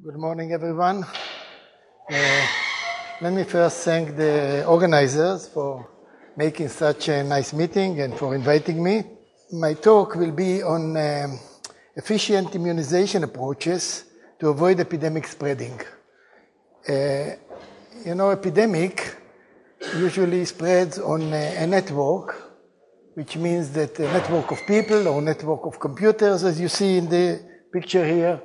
Good morning, everyone. Uh, let me first thank the organizers for making such a nice meeting and for inviting me. My talk will be on um, efficient immunization approaches to avoid epidemic spreading. Uh, you know, epidemic usually spreads on a, a network, which means that a network of people or network of computers, as you see in the picture here,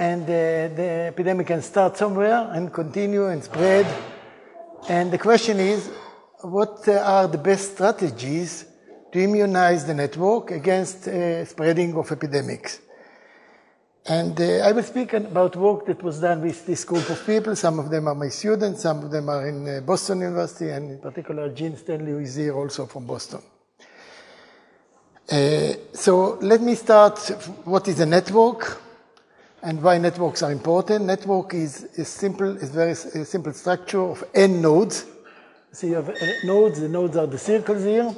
and uh, the epidemic can start somewhere and continue and spread. And the question is, what are the best strategies to immunize the network against uh, spreading of epidemics? And uh, I will speak about work that was done with this group of people. Some of them are my students, some of them are in uh, Boston University, and in particular, Gene Stanley, who is here also from Boston. Uh, so let me start. What is a network? And why networks are important. Network is, a simple, is very a simple structure of n nodes. So you have uh, nodes, the nodes are the circles here,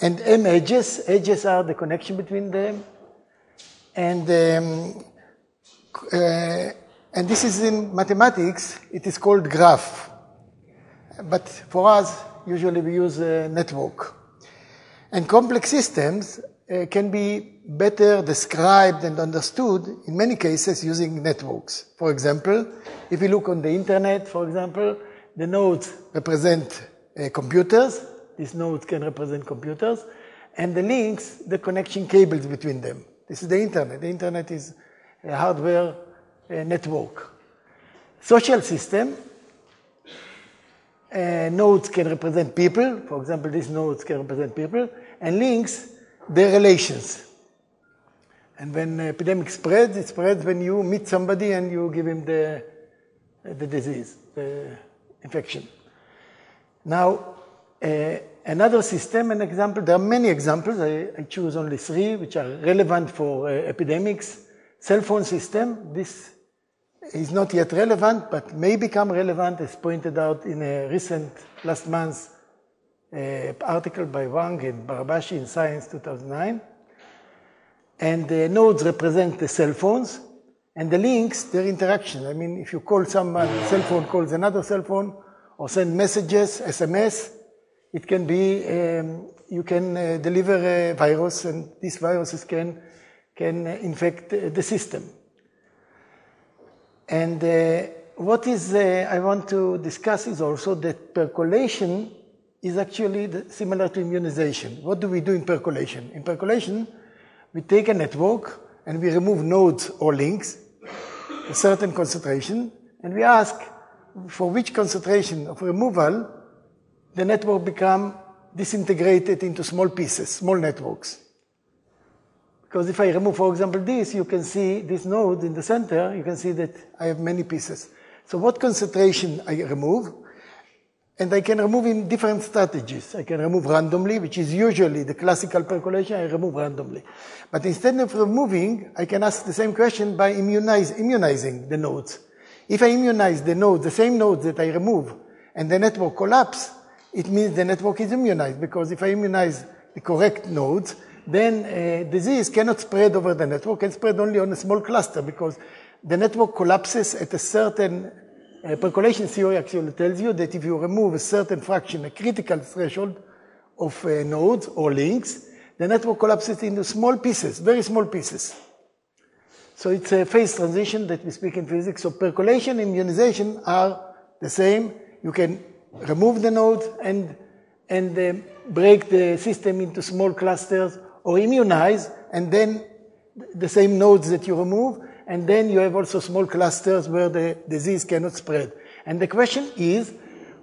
and m edges. Edges are the connection between them. And, um, uh, and this is in mathematics, it is called graph. But for us, usually we use a network. And complex systems uh, can be better described and understood in many cases using networks. For example, if you look on the internet, for example, the nodes represent uh, computers. These nodes can represent computers. And the links, the connection cables between them. This is the internet. The internet is a hardware uh, network. Social system, uh, nodes can represent people. For example, these nodes can represent people. And links, their relations. And when epidemic spreads, it spreads when you meet somebody and you give him the, the disease, the infection. Now, uh, another system, an example, there are many examples. I, I choose only three which are relevant for uh, epidemics. Cell phone system, this is not yet relevant, but may become relevant as pointed out in a recent, last month's uh, article by Wang and Barabási in Science 2009. And the nodes represent the cell phones, and the links, their interaction. I mean, if you call someone, cell phone calls another cell phone, or send messages, SMS, it can be, um, you can uh, deliver a virus, and these viruses can, can infect the system. And uh, what is uh, I want to discuss is also that percolation is actually the, similar to immunization. What do we do in percolation? In percolation, we take a network and we remove nodes or links, a certain concentration, and we ask for which concentration of removal the network become disintegrated into small pieces, small networks. Because if I remove, for example, this, you can see this node in the center, you can see that I have many pieces. So what concentration I remove? And I can remove in different strategies. I can remove randomly, which is usually the classical percolation, I remove randomly. But instead of removing, I can ask the same question by immunize, immunizing the nodes. If I immunize the nodes, the same nodes that I remove, and the network collapse, it means the network is immunized, because if I immunize the correct nodes, then uh, disease cannot spread over the network, can spread only on a small cluster, because the network collapses at a certain uh, percolation theory actually tells you that if you remove a certain fraction, a critical threshold of uh, nodes or links, the network collapses into small pieces, very small pieces. So it's a phase transition that we speak in physics. So percolation and immunization are the same. You can remove the nodes and, and uh, break the system into small clusters or immunize and then the same nodes that you remove and then you have also small clusters where the disease cannot spread. And the question is,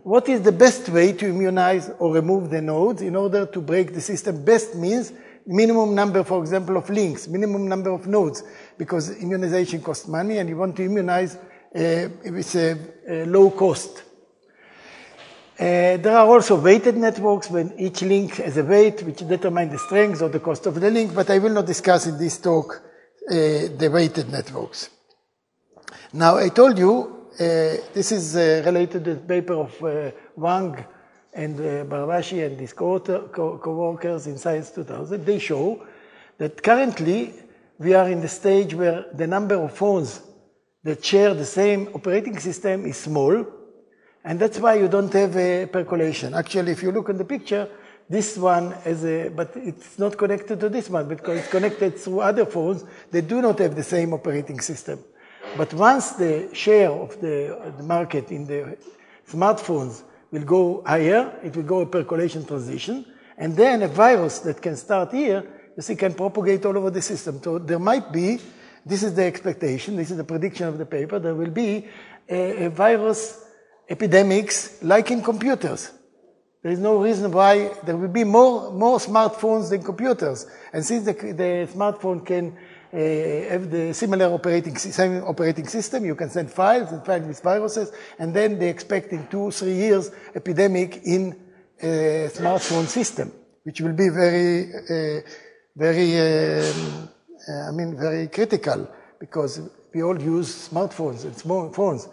what is the best way to immunize or remove the nodes in order to break the system? Best means minimum number, for example, of links, minimum number of nodes, because immunization costs money and you want to immunize uh, with a, a low cost. Uh, there are also weighted networks when each link has a weight which determines the strength or the cost of the link, but I will not discuss in this talk the weighted networks. Now, I told you uh, this is uh, related to the paper of Wang and Barabási and his co-workers in Science 2000. They show that currently we are in the stage where the number of phones that share the same operating system is small, and that's why you don't have a percolation. Actually, if you look in the picture, this one is a, but it's not connected to this one because it's connected through other phones that do not have the same operating system. But once the share of the, the market in the smartphones will go higher, it will go a percolation transition, and then a virus that can start here, you see, can propagate all over the system. So there might be, this is the expectation, this is the prediction of the paper, there will be a, a virus epidemics like in computers. There is no reason why there will be more, more smartphones than computers. And since the, the smartphone can uh, have the similar operating, same operating system, you can send files and files with viruses, and then they expect in two, three years epidemic in a smartphone system, which will be very, uh, very, um, uh, I mean, very critical because we all use smartphones and small phones.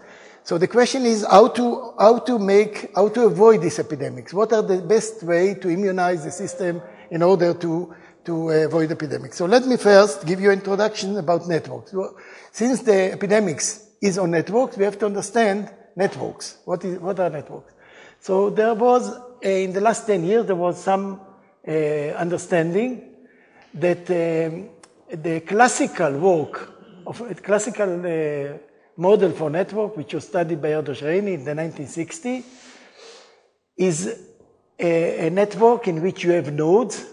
So the question is how to, how to make, how to avoid these epidemics. What are the best way to immunize the system in order to, to avoid epidemics? So let me first give you an introduction about networks. Since the epidemics is on networks, we have to understand networks. What, is, what are networks? So there was, uh, in the last 10 years, there was some uh, understanding that um, the classical work of classical uh, model for network, which was studied by Erdős Rényi in the 1960s, is a, a, network in which you have nodes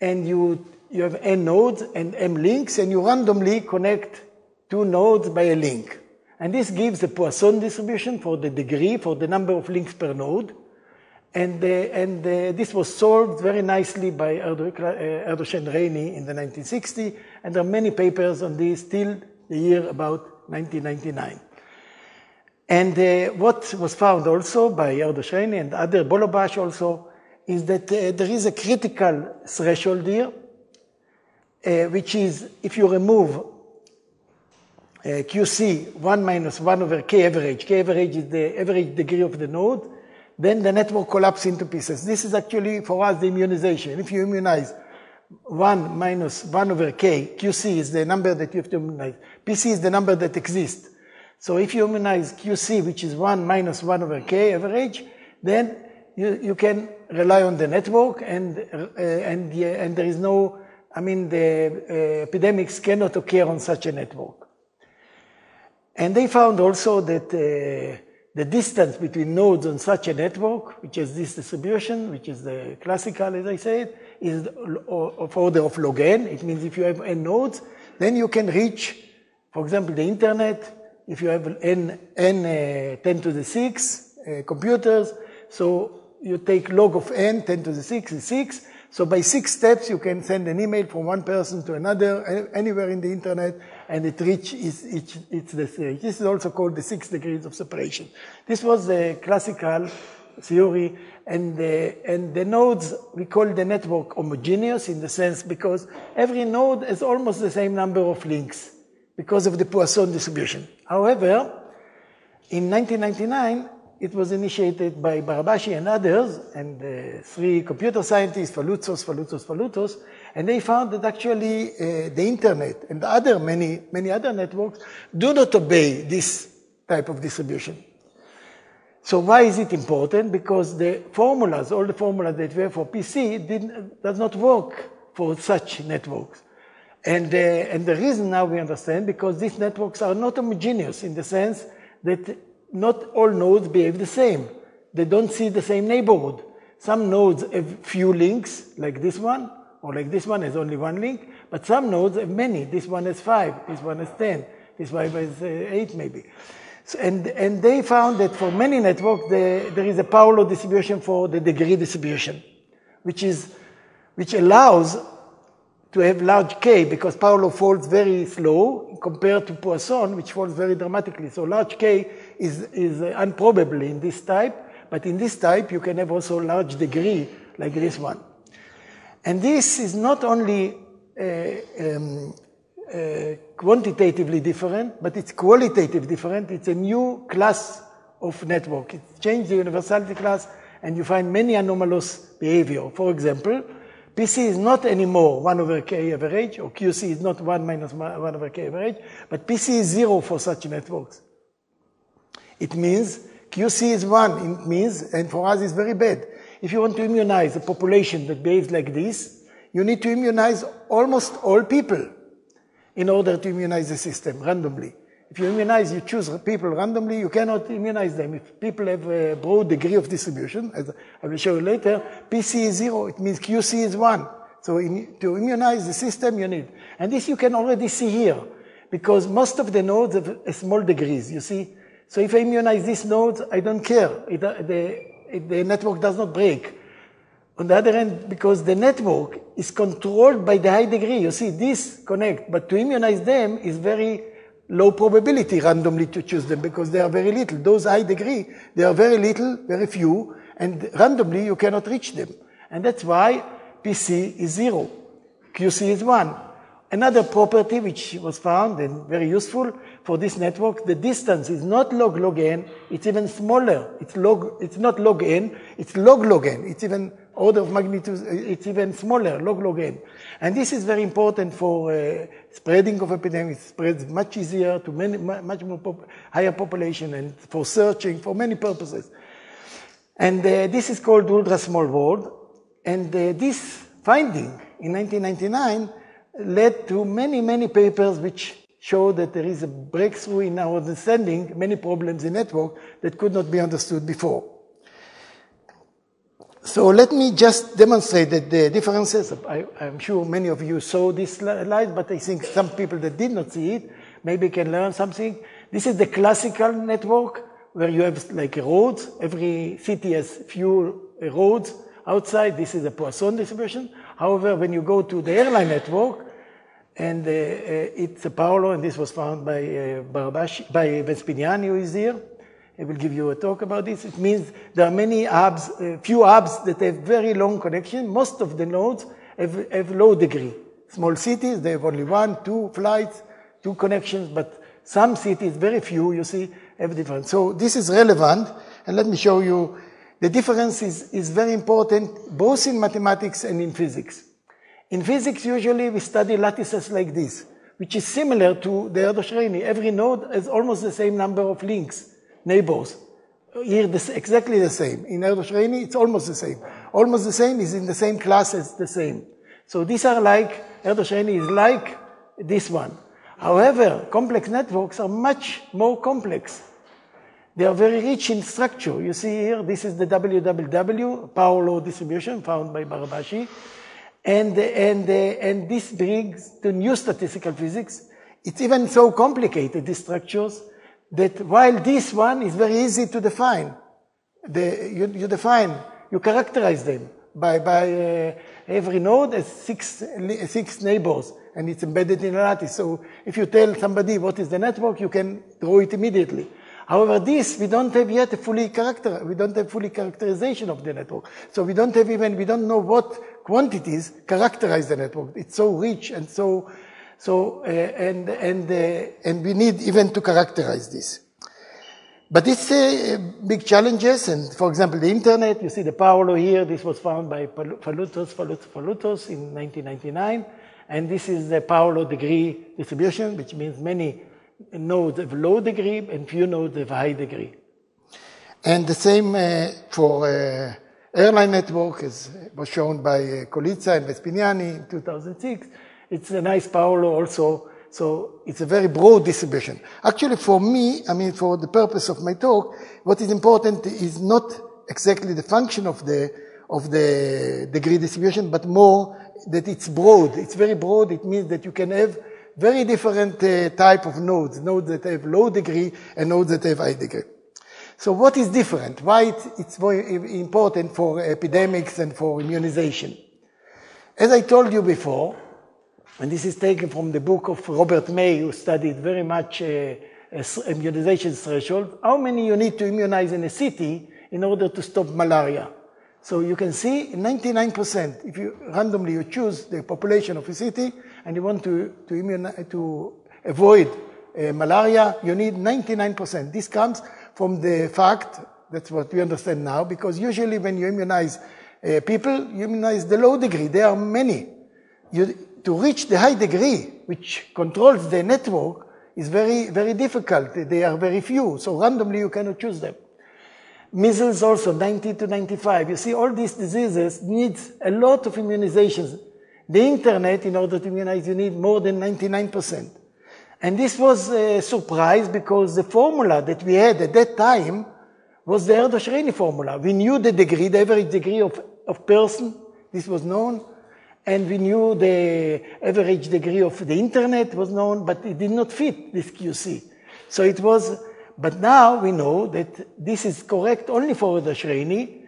and you, you have n nodes and m links and you randomly connect two nodes by a link. And this gives a Poisson distribution for the degree, for the number of links per node. And, uh, and uh, this was solved very nicely by and Rényi in the 1960s. And there are many papers on this till the year about 1999. And uh, what was found also by Erdős Rényi and other Bollobás also is that uh, there is a critical threshold here, uh, which is if you remove uh, QC 1 minus 1 over K average, K average is the average degree of the node, then the network collapses into pieces. This is actually for us the immunization. If you immunize 1 minus 1 over k, QC is the number that you have to immunize. PC is the number that exists. So if you immunize QC, which is 1 minus 1 over k average, then you, you can rely on the network and, uh, and, and there is no, I mean, the uh, epidemics cannot occur on such a network. And they found also that uh, the distance between nodes on such a network, which is this distribution, which is the classical, as I said, is of order of log n. It means if you have n nodes, then you can reach, for example, the internet, if you have n, n uh, 10 to the 6 uh, computers, so you take log of n, 10 to the 6 is 6. So by six steps, you can send an email from one person to another anywhere in the internet, and it reaches each, it's the same. This is also called the six degrees of separation. This was the classical theory and the, and the nodes, we call the network homogeneous in the sense because every node has almost the same number of links because of the Poisson distribution. However, in 1999, it was initiated by Barabási and others, and uh, three computer scientists, Faloutsos, Faloutsos, Faloutsos, and they found that actually uh, the internet and other many, many other networks do not obey this type of distribution. So why is it important? Because the formulas, all the formulas that we have for PC does not work for such networks. And, uh, and the reason now we understand, because these networks are not homogeneous in the sense that not all nodes behave the same. They don't see the same neighborhood. Some nodes have few links, like this one, or like this one has only one link, but some nodes have many. This one has five, this one has ten, this one has uh, eight maybe. So, and, and they found that for many networks, the, there is a power law distribution for the degree distribution, which is, which allows to have large K because power law falls very slow compared to Poisson, which falls very dramatically. So large K is, is improbable in this type, but in this type, you can have also large degree like this one. And this is not only uh, um, uh, quantitatively different, but it's qualitatively different. It's a new class of network. It changed the universality class, and you find many anomalous behavior. For example, PC is not anymore 1 over k average, or QC is not 1 minus 1 over k average, but PC is 0 for such networks. It means QC is 1. It means, and for us it's very bad. If you want to immunize a population that behaves like this, you need to immunize almost all people in order to immunize the system randomly. If you immunize, you choose people randomly, you cannot immunize them. If people have a broad degree of distribution, as I will show you later, PC is zero, it means QC is one. So in, to immunize the system, you need. And this you can already see here, because most of the nodes have small degrees, you see. So if I immunize these nodes, I don't care. It, uh, the, it, the network does not break. On the other hand, because the network is controlled by the high degree, you see, this connect, but to immunize them is very low probability randomly to choose them because they are very little. Those high degree, they are very little, very few, and randomly you cannot reach them. And that's why PC is zero, QC is one. Another property which was found and very useful for this network, the distance is not log log n, it's even smaller. It's log, it's not log n, it's log log n. It's even order of magnitude, it's even smaller, log log n. And this is very important for uh, spreading of epidemics, spreads much easier to many, much more pop higher population and for searching, for many purposes. And uh, this is called ultra small world. And uh, this finding in 1999 led to many, many papers which show that there is a breakthrough in our understanding many problems in network that could not be understood before. So let me just demonstrate that the differences, I, am sure many of you saw this slide, but I think some people that did not see it maybe can learn something. This is the classical network where you have like roads. Every city has few roads outside. This is a Poisson distribution. However, when you go to the airline network, and uh, uh, it's a power law, and this was found by uh, Barabási, by Vespignani, who is here. I will give you a talk about this. It means there are many hubs, few hubs that have very long connection. Most of the nodes have, have low degree. Small cities, they have only one, two flights, two connections, but some cities, very few, you see, have different. So this is relevant, and let me show you the difference is, is very important both in mathematics and in physics. In physics, usually we study lattices like this, which is similar to the Erdős-Rényi. Every node has almost the same number of links neighbors. Here, this, exactly the same. In Erdős-Rényi, it's almost the same. Almost the same is in the same class as the same. So these are like, Erdős-Rényi is like this one. However, complex networks are much more complex. They are very rich in structure. You see here, this is the WWW, power law distribution found by Barabási. And, and, and this brings to new statistical physics. It's even so complicated, these structures, that while this one is very easy to define, the, you, you define, you characterize them by, by uh, every node has six, six neighbors and it's embedded in a lattice. So if you tell somebody what is the network, you can draw it immediately. However, this, we don't have yet a fully character, we don't have fully characterization of the network. So we don't have even, we don't know what quantities characterize the network. It's so rich and so so, uh, and, and, uh, and we need even to characterize this. But it's uh, big challenges, and for example, the internet, you see the power law here, this was found by Faloutsos, Faloutsos, Faloutsos in 1999, and this is the power law degree distribution, which means many nodes have low degree and few nodes have high degree. And the same uh, for uh, airline network, as was shown by uh, and Vespignani in 2006. It's a nice power law also. So it's a very broad distribution. Actually, for me, I mean, for the purpose of my talk, what is important is not exactly the function of the, of the degree distribution, but more that it's broad. It's very broad. It means that you can have very different uh, type of nodes, nodes that have low degree and nodes that have high degree. So what is different? Why it's very important for epidemics and for immunization? As I told you before, and this is taken from the book of Robert May, who studied very much uh, immunization threshold. How many you need to immunize in a city in order to stop malaria? So you can see 99%, if you randomly you choose the population of a city and you want to, to, immunize, to avoid uh, malaria, you need 99%. This comes from the fact, that's what we understand now, because usually when you immunize uh, people you immunize the low degree. There are many. You, to reach the high degree, which controls the network, is very, very difficult. They are very few, so randomly you cannot choose them. Measles also, 90 to 95. You see, all these diseases need a lot of immunizations. The internet, in order to immunize, you need more than 99%. And this was a surprise because the formula that we had at that time was the Erdős-Rényi formula. We knew the degree, the average degree of, of person. This was known and we knew the average degree of the internet was known, but it did not fit this QC. So it was, but now we know that this is correct only for Erdős-Rényi,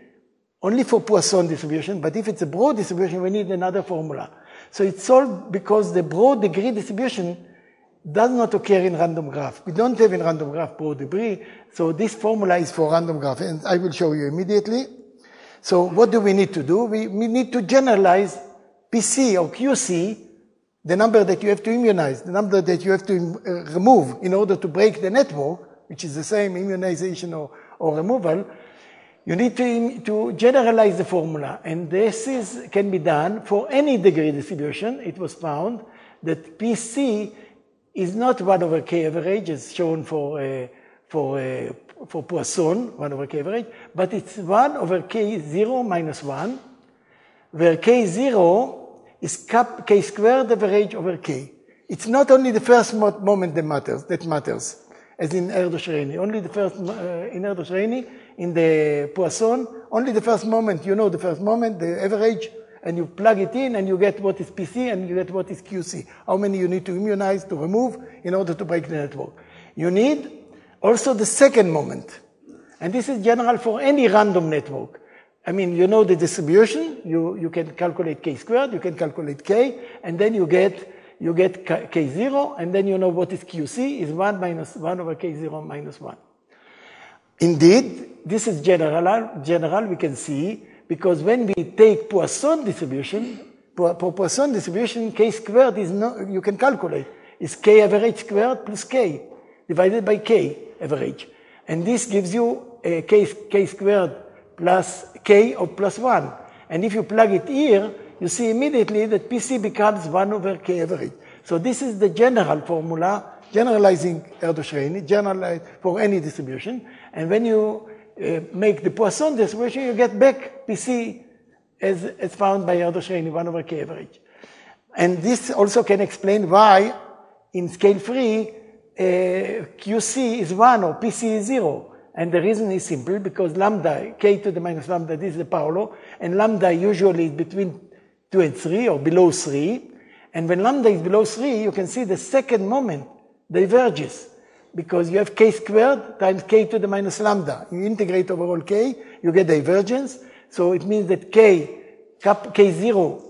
only for Poisson distribution, but if it's a broad distribution, we need another formula. So it's all because the broad degree distribution does not occur in random graph. We don't have in random graph broad degree, so this formula is for random graph, and I will show you immediately. So what do we need to do? We, we need to generalize PC or QC, the number that you have to immunize, the number that you have to uh, remove in order to break the network, which is the same immunization or, or removal, you need to, to generalize the formula. And this is, can be done for any degree distribution. It was found that PC is not 1 over k average, as shown for, uh, for, uh, for Poisson, 1 over k average, but it's 1 over k 0 minus 1, where k0 is k squared average over k. It's not only the first moment that matters, that matters, as in Erdős-Rényi. Only the first, uh, in Erdős-Rényi, in the Poisson, only the first moment, you know the first moment, the average, and you plug it in and you get what is PC and you get what is QC. How many you need to immunize, to remove in order to break the network. You need also the second moment. And this is general for any random network. I mean, you know the distribution, you, you can calculate k squared, you can calculate k, and then you get, you get k0, and then you know what is qc, is 1 minus 1 over k0 minus 1. Indeed, this is general, general we can see, because when we take Poisson distribution, Poisson distribution, k squared is no, you can calculate, is k average squared plus k, divided by k average. And this gives you a k, k squared plus k of plus 1. And if you plug it here, you see immediately that PC becomes 1 over k average. So this is the general formula, generalizing Erdős-Rényi, generalized for any distribution. And when you make the Poisson distribution, you get back PC as, as found by Erdős-Rényi, 1 over k average. And this also can explain why in scale free, uh, QC is 1 or PC is 0. And the reason is simple because lambda, k to the minus lambda, this is the power law, and lambda usually is between 2 and 3 or below 3. And when lambda is below 3, you can see the second moment diverges because you have k squared times k to the minus lambda. You integrate over all k, you get divergence. So it means that k, k0,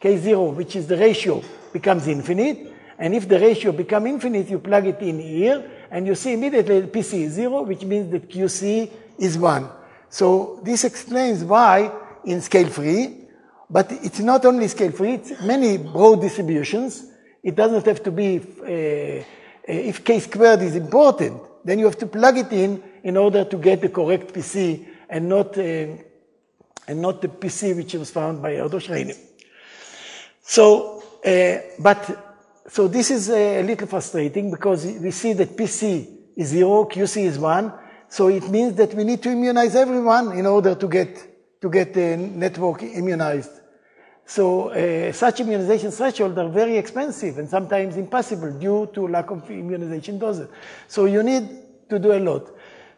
k0, which is the ratio, becomes infinite. And if the ratio becomes infinite, you plug it in here, and you see immediately PC is zero, which means that QC is one. So this explains why in scale free, but it's not only scale free, it's many broad distributions. It doesn't have to be, uh, if k squared is important, then you have to plug it in in order to get the correct PC and not, uh, and not the PC which was found by Erdős-Rényi. So, uh, but so this is a little frustrating because we see that PC is zero, QC is one. So it means that we need to immunize everyone in order to get, to get the network immunized. So uh, such immunization thresholds are very expensive and sometimes impossible due to lack of immunization doses. So you need to do a lot.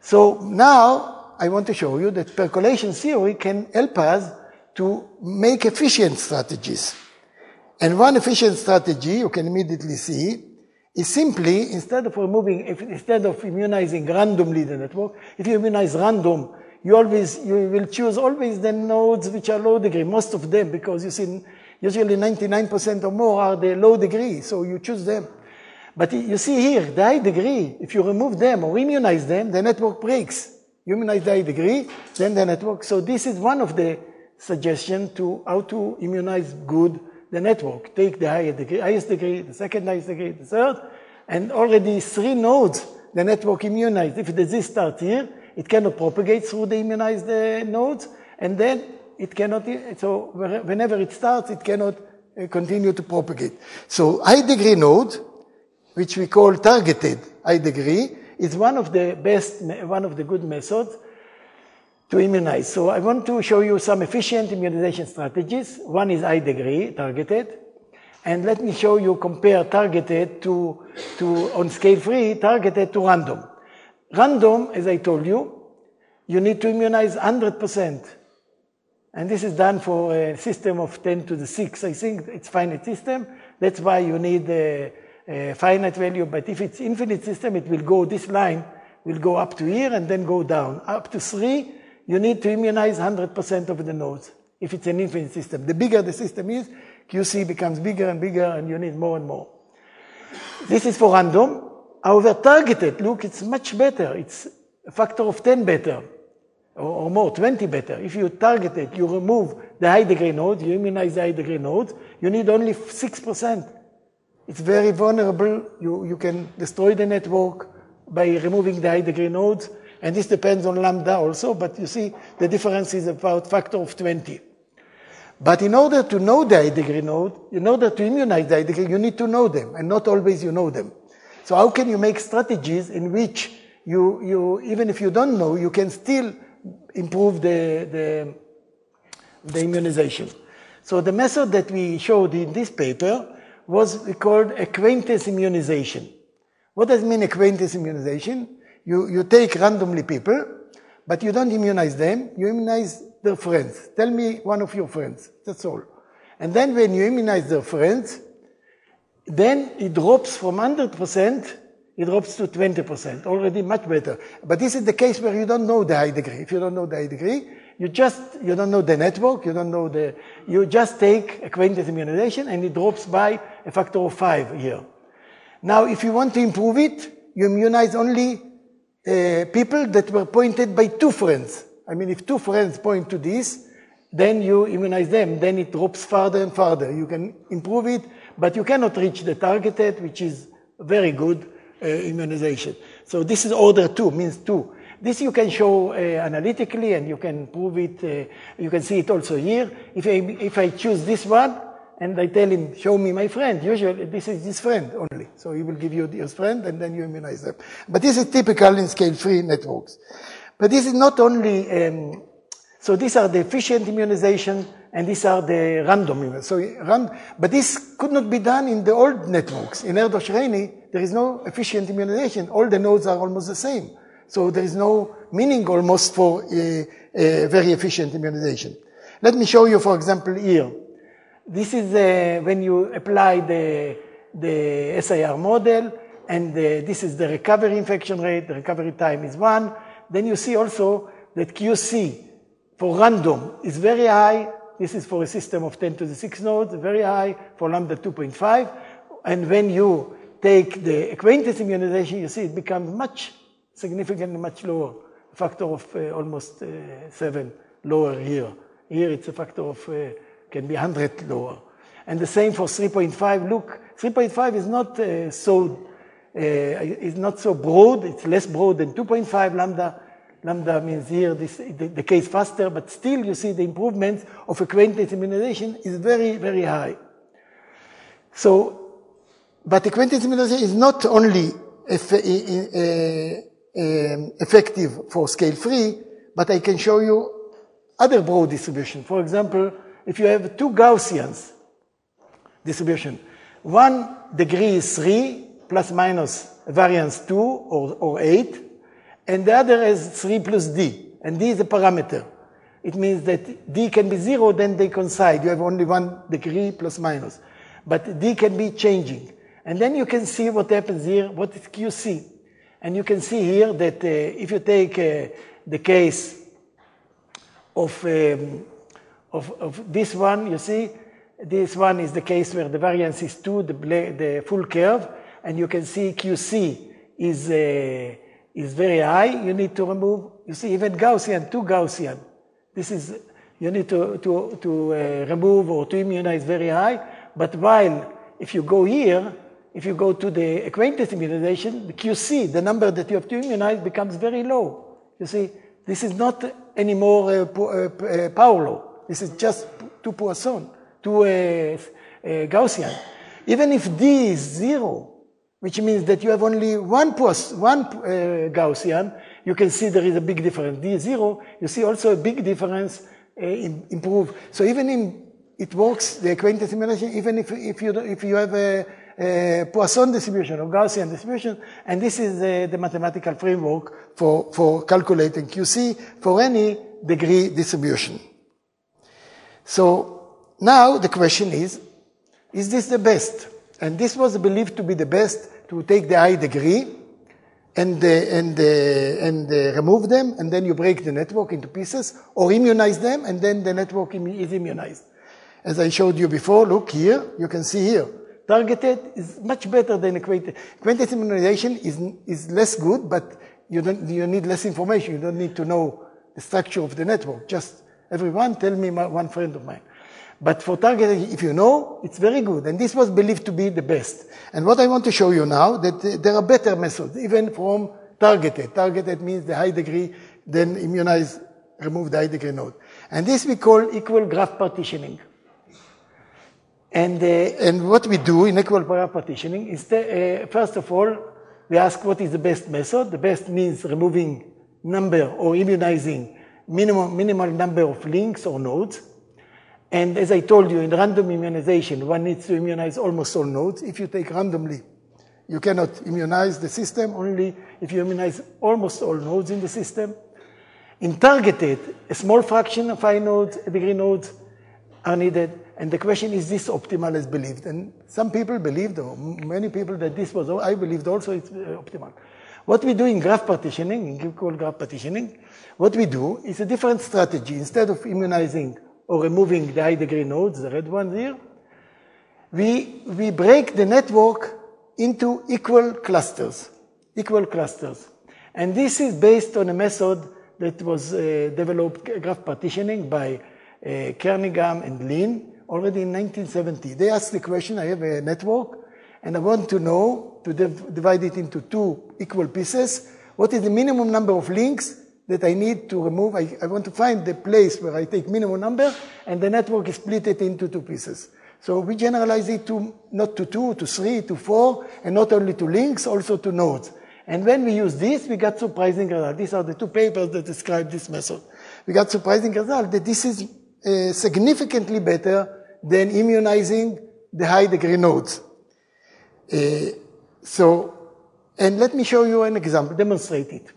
So now I want to show you that percolation theory can help us to make efficient strategies. And one efficient strategy you can immediately see is simply, instead of removing, instead of immunizing randomly the network, if you immunize random, you always, you will choose always the nodes which are low degree, most of them, because you see, usually 99% or more are the low degree, so you choose them. But you see here, the high degree, if you remove them or immunize them, the network breaks. You immunize the high degree, then the network. So this is one of the suggestions to how to immunize good the network. Take the highest degree, highest degree, the second highest degree, the third, and already three nodes, the network immunized. If the disease starts here, it cannot propagate through the immunized uh, nodes, and then it cannot, so whenever it starts, it cannot uh, continue to propagate. So high degree node, which we call targeted high degree, is one of the best, one of the good methods to immunize. So I want to show you some efficient immunization strategies. One is high degree, targeted. And let me show you compare targeted to, to on scale free, targeted to random. Random, as I told you, you need to immunize 100%. And this is done for a system of 10 to the 6. I think it's finite system. That's why you need a, a finite value. But if it's infinite system, it will go, this line will go up to here and then go down. Up to 3, you need to immunize 100% of the nodes if it's an infinite system. The bigger the system is, QC becomes bigger and bigger and you need more and more. This is for random. However, targeted, look, it's much better. It's a factor of 10 better or, or more, 20 better. If you target it, you remove the high degree nodes, you immunize the high degree nodes, you need only 6%. It's very vulnerable. You, you can destroy the network by removing the high degree nodes. And this depends on lambda also, but you see the difference is about factor of 20. But in order to know the high degree node, in order to immunize the high degree, you need to know them, and not always you know them. So how can you make strategies in which you, you even if you don't know, you can still improve the, the, the immunization? So the method that we showed in this paper was called acquaintance immunization. What does mean acquaintance immunization? You, you take randomly people, but you don't immunize them, you immunize their friends. Tell me one of your friends. That's all. And then when you immunize their friends, then it drops from 100%, it drops to 20%, already much better. But this is the case where you don't know the high degree. If you don't know the high degree, you just, you don't know the network, you don't know the, you just take acquaintance immunization and it drops by a factor of five here. Now, if you want to improve it, you immunize only uh, people that were pointed by two friends. I mean, if two friends point to this, then you immunize them. Then it drops farther and farther. You can improve it, but you cannot reach the targeted, which is very good uh, immunization. So this is order two, means two. This you can show uh, analytically and you can prove it. Uh, you can see it also here. If I, if I choose this one, and I tell him, show me my friend. Usually this is his friend only. So he will give you his friend and then you immunize them. But this is typical in scale-free networks. But this is not only, um, so these are the efficient immunization and these are the random. So but this could not be done in the old networks. In Erdős Rényi, there is no efficient immunization. All the nodes are almost the same. So there is no meaning almost for a, a very efficient immunization. Let me show you, for example, here. This is uh, when you apply the, the SIR model, and uh, this is the recovery infection rate. The recovery time is one. Then you see also that QC for random is very high. This is for a system of 10 to the 6 nodes, very high for lambda 2.5. And when you take the acquaintance immunization, you see it becomes much, significantly much lower, a factor of uh, almost uh, 7 lower here. Here it's a factor of uh, can be 100 lower. And the same for 3.5. Look, 3.5 is not uh, so uh, is not so broad. It's less broad than 2.5 lambda. Lambda means here this, the, the case faster, but still you see the improvement of acquaintance immunization is very, very high. So, but acquaintance immunization is not only eff um, effective for scale free, but I can show you other broad distribution. For example, if you have two Gaussians distribution, one degree is 3 plus minus variance 2 or, or 8, and the other is 3 plus d, and d is a parameter. It means that d can be 0, then they coincide. You have only one degree plus minus. But d can be changing. And then you can see what happens here, what is QC. And you can see here that uh, if you take uh, the case of um, of, of this one, you see, this one is the case where the variance is 2, the, the full curve, and you can see QC is, uh, is very high. You need to remove, you see, even Gaussian, 2 Gaussian. This is, you need to, to, to uh, remove or to immunize very high. But while if you go here, if you go to the acquaintance immunization, the QC, the number that you have to immunize, becomes very low. You see, this is not anymore uh, uh, uh, power law. This is just two Poisson, two uh, uh, Gaussian. Even if D is zero, which means that you have only one, one uh, Gaussian, you can see there is a big difference. D is zero, you see also a big difference uh, in, improve. So even in, it works, the acquaintance simulation, even if, if, you, if you have a, uh, Poisson distribution or Gaussian distribution, and this is the mathematical framework for, for calculating QC for any degree distribution. So now the question is, is this the best? And this was believed to be the best to take the high degree and, uh, and, uh, and uh, remove them, and then you break the network into pieces, or immunize them, and then the network is immunized. As I showed you before, look here, you can see here, Targeted is much better than acquainted. Acquainted immunization is, is less good, but you, don't, you need less information. You don't need to know the structure of the network. Just everyone tell me my, one friend of mine. But for targeting, if you know, it's very good. And this was believed to be the best. And what I want to show you now, that there are better methods, even from targeted. Targeted means the high degree, then immunize, remove the high degree node. And this we call equal graph partitioning. And, uh, and what we do in equal graph partitioning is, uh, first of all, we ask what is the best method. The best means removing number or immunizing minimum, minimal number of links or nodes. And as I told you, in random immunization, one needs to immunize almost all nodes. If you take randomly, you cannot immunize the system, only if you immunize almost all nodes in the system. In targeted, a small fraction of high nodes, degree nodes are needed. And the question is this optimal as believed? And some people believed, or many people, that this was, I believed also it's uh, optimal. What we do in graph partitioning, in graph partitioning, what we do is a different strategy. Instead of immunizing or removing the high degree nodes, the red ones here, we, we break the network into equal clusters, equal clusters. And this is based on a method that was uh, developed, graph partitioning, by uh, Kernighan and Lin, already in 1970. They asked the question, I have a network, and I want to know, to div divide it into two equal pieces, what is the minimum number of links that I need to remove? I, I want to find the place where I take minimum number, and the network is split it into two pieces. So we generalize it to not to two, to three, to four, and not only to links, also to nodes. And when we use this, we got surprising results. These are the two papers that describe this method. We got surprising results that this is uh, significantly better than immunizing the high degree nodes. Uh, so, and let me show you an example, demonstrate it.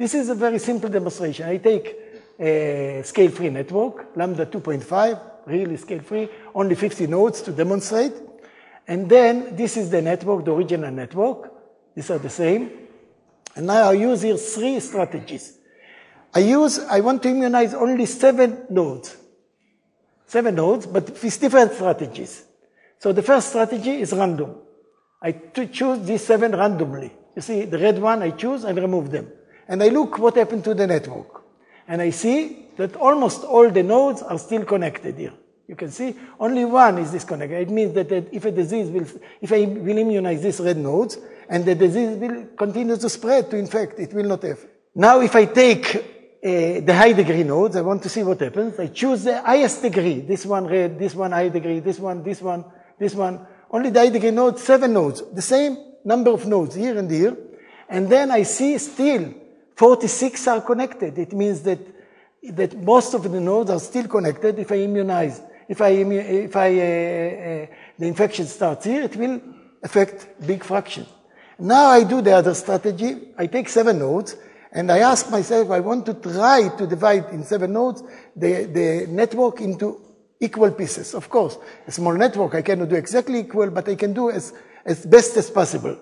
This is a very simple demonstration. I take a scale-free network, lambda 2.5, really scale-free, only 50 nodes to demonstrate. And then this is the network, the original network. These are the same. And now I use here three strategies. I use, I want to immunize only seven nodes seven nodes, but with different strategies. So the first strategy is random. I choose these seven randomly. You see, the red one I choose and remove them. And I look what happened to the network. And I see that almost all the nodes are still connected here. You can see only one is disconnected. It means that if a disease will, if I will immunize these red nodes, and the disease will continue to spread to infect, it will not have. Now if I take uh, the high degree nodes. I want to see what happens. I choose the highest degree. This one red, this one high degree, this one, this one, this one. Only the high degree nodes, seven nodes. The same number of nodes here and here. And then I see still 46 are connected. It means that, that most of the nodes are still connected. If I immunize, if I, if I, uh, uh, the infection starts here, it will affect big fraction. Now I do the other strategy. I take seven nodes and I ask myself, I want to try to divide in seven nodes the, the network into equal pieces. Of course, a small network, I cannot do exactly equal, but I can do as, as best as possible.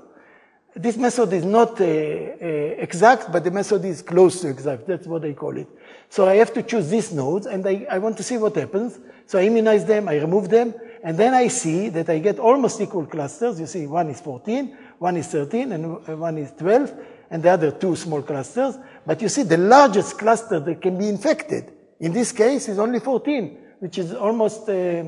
This method is not uh, uh, exact, but the method is close to exact. That's what I call it. So I have to choose these nodes, and I, I want to see what happens. So I immunize them, I remove them, and then I see that I get almost equal clusters. You see, one is 14, one is 13, and one is 12 and the other two small clusters. But you see, the largest cluster that can be infected in this case is only 14, which is almost uh,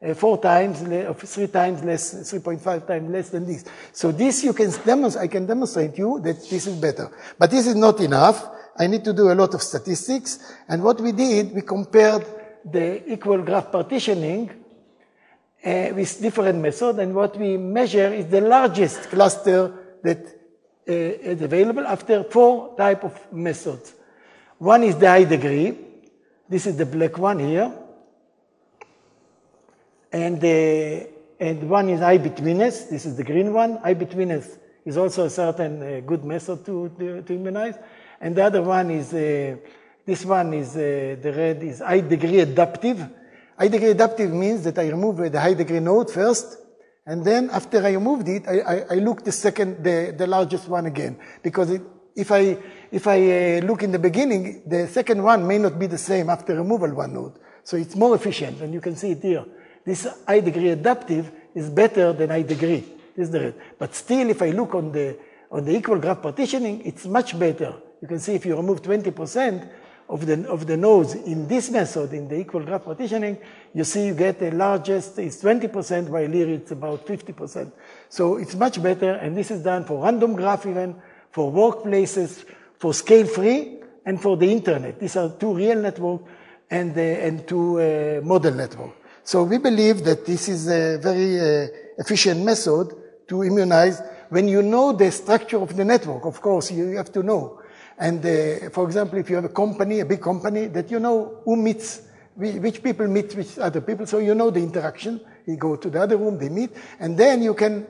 uh, four times, three times less, 3.5 times less than this. So this you can demonstrate, I can demonstrate you that this is better. But this is not enough. I need to do a lot of statistics. And what we did, we compared the equal graph partitioning uh, with different methods. And what we measure is the largest cluster that uh, is available after four type of methods. One is the high degree. This is the black one here. And, and one is I-betweenness. This is the green one. I-betweenness is also a certain uh, good method to, to, to, immunize. And the other one is, uh, this one is, uh, the red is high degree adaptive. High degree adaptive means that I remove the high degree node first, and then after I removed it, I, I, I look the second, the, the largest one again. Because it, if I, if I uh, look in the beginning, the second one may not be the same after removal one node. So it's more efficient, and you can see it here. This high degree adaptive is better than high degree. This is the red. But still, if I look on the, on the equal graph partitioning, it's much better. You can see if you remove 20%, of the, of the nodes in this method, in the equal graph partitioning, you see you get the largest is 20%, while here it's about 50%. So it's much better, and this is done for random graph even, for workplaces, for scale free, and for the internet. These are two real networks and, uh, and two uh, model networks. So we believe that this is a very uh, efficient method to immunize when you know the structure of the network. Of course, you have to know and uh, for example, if you have a company, a big company, that you know who meets, which people meet with other people, so you know the interaction. You go to the other room, they meet, and then you can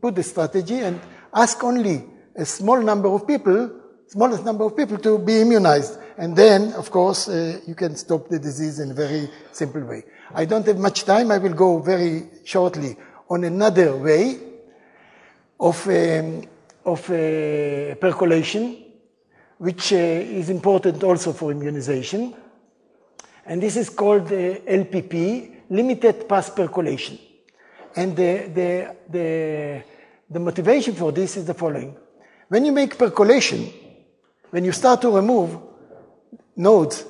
put the strategy and ask only a small number of people, smallest number of people to be immunized. And then, of course, uh, you can stop the disease in a very simple way. I don't have much time. I will go very shortly on another way of, um, of uh, percolation which uh, is important also for immunization. And this is called the LPP, limited path percolation. And the, the, the, the motivation for this is the following. When you make percolation, when you start to remove nodes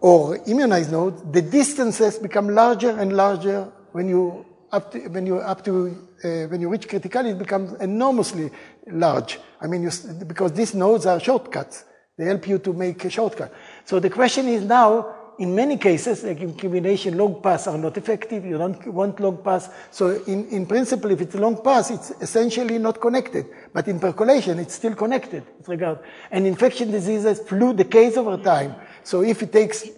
or immunized nodes, the distances become larger and larger when you up to, when you up to uh, when you reach criticality, it becomes enormously large. I mean, you, because these nodes are shortcuts. They help you to make a shortcut. So the question is now, in many cases, like in combination, long pass are not effective. You don't want long pass. So in, in principle, if it's a long pass, it's essentially not connected. But in percolation, it's still connected with regard. And infection diseases flu decays over time. So if it takes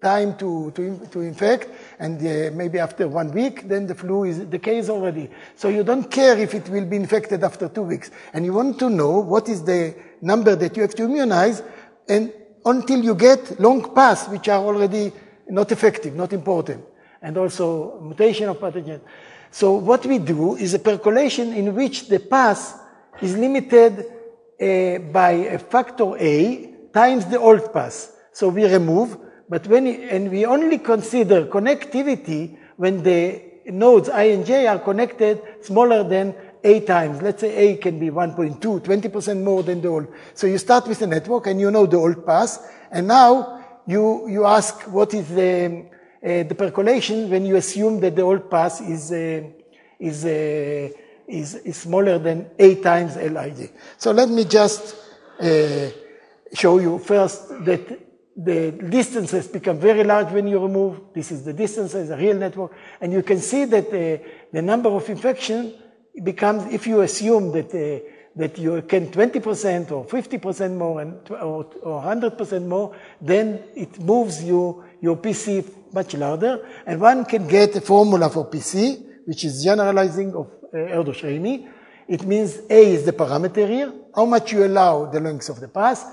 time to, to, to infect, and uh, maybe after one week, then the flu is the case already. So you don't care if it will be infected after two weeks. And you want to know what is the number that you have to immunize, and until you get long paths which are already not effective, not important, and also mutation of pathogen. So what we do is a percolation in which the path is limited uh, by a factor A times the old path. So we remove but when, and we only consider connectivity when the nodes I and J are connected smaller than A times. Let's say A can be 1.2, 20% more than the old. So you start with a network and you know the old path. And now you, you ask what is the, uh, the percolation when you assume that the old path is, uh, is, uh, is, is smaller than A times Lij. So let me just uh, show you first that the distances become very large when you remove. This is the distance as a real network. And you can see that the, the number of infection becomes, if you assume that, uh, that you can 20% or 50% more and, or, or 100% more, then it moves you, your PC much larger. And one can get a formula for PC, which is generalizing of uh, Erdős-Rényi. It means A is the parameter here, how much you allow the length of the pass.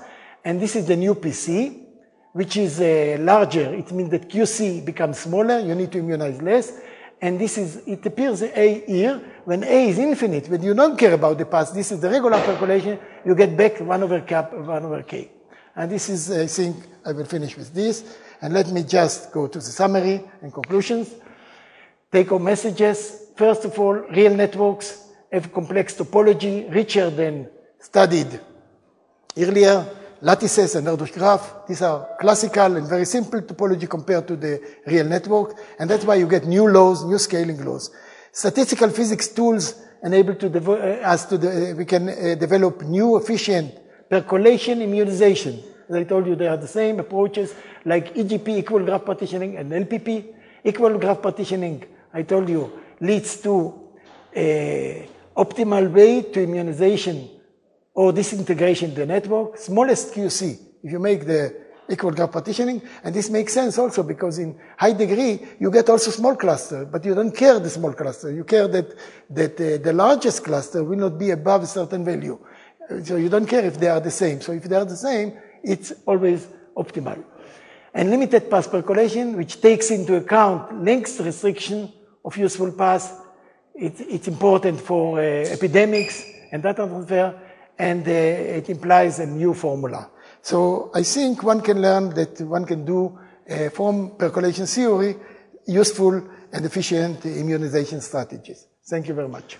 And this is the new PC which is uh, larger, it means that QC becomes smaller, you need to immunize less. And this is, it appears A here, when A is infinite, when you don't care about the past, this is the regular calculation, you get back 1 over cap, 1 over K. And this is, I think, I will finish with this. And let me just go to the summary and conclusions. Take home messages. First of all, real networks have complex topology, richer than studied earlier lattices and Erdős graph. These are classical and very simple topology compared to the real network. And that's why you get new laws, new scaling laws. Statistical physics tools enable to uh, us to, uh, we can uh, develop new efficient percolation immunization. As I told you, they are the same approaches like EGP, equal graph partitioning, and LPP. Equal graph partitioning, I told you, leads to a optimal way to immunization or disintegration in the network. Smallest QC, if you make the equal graph partitioning. And this makes sense also because in high degree, you get also small cluster, but you don't care the small cluster. You care that, that uh, the largest cluster will not be above a certain value. So you don't care if they are the same. So if they are the same, it's always optimal. And limited path percolation, which takes into account length restriction of useful paths, it, it's important for uh, epidemics and data transfer, and uh, it implies a new formula. So I think one can learn that one can do uh, from percolation theory useful and efficient immunization strategies. Thank you very much.